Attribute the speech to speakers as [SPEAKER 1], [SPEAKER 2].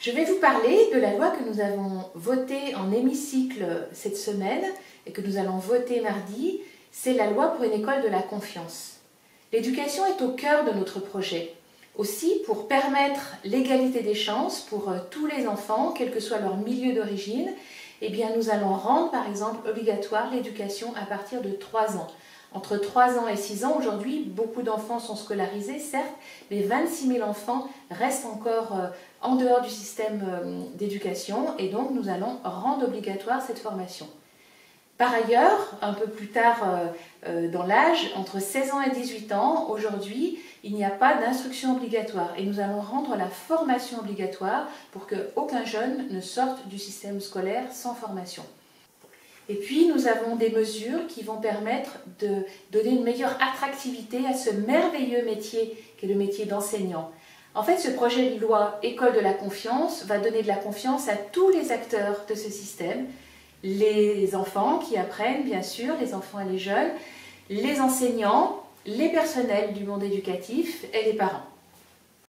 [SPEAKER 1] Je vais vous parler de la loi que nous avons votée en hémicycle cette semaine et que nous allons voter mardi. C'est la loi pour une école de la confiance. L'éducation est au cœur de notre projet. Aussi, pour permettre l'égalité des chances pour euh, tous les enfants, quel que soit leur milieu d'origine, eh bien, nous allons rendre par exemple obligatoire l'éducation à partir de 3 ans. Entre 3 ans et 6 ans, aujourd'hui, beaucoup d'enfants sont scolarisés, certes, mais 26 000 enfants restent encore euh, en dehors du système euh, d'éducation et donc nous allons rendre obligatoire cette formation. Par ailleurs, un peu plus tard euh, dans l'âge, entre 16 ans et 18 ans, aujourd'hui, il n'y a pas d'instruction obligatoire et nous allons rendre la formation obligatoire pour qu'aucun jeune ne sorte du système scolaire sans formation. Et puis, nous avons des mesures qui vont permettre de donner une meilleure attractivité à ce merveilleux métier qu'est le métier d'enseignant. En fait, ce projet de loi École de la confiance va donner de la confiance à tous les acteurs de ce système, les enfants qui apprennent, bien sûr, les enfants et les jeunes, les enseignants, les personnels du monde éducatif et les parents.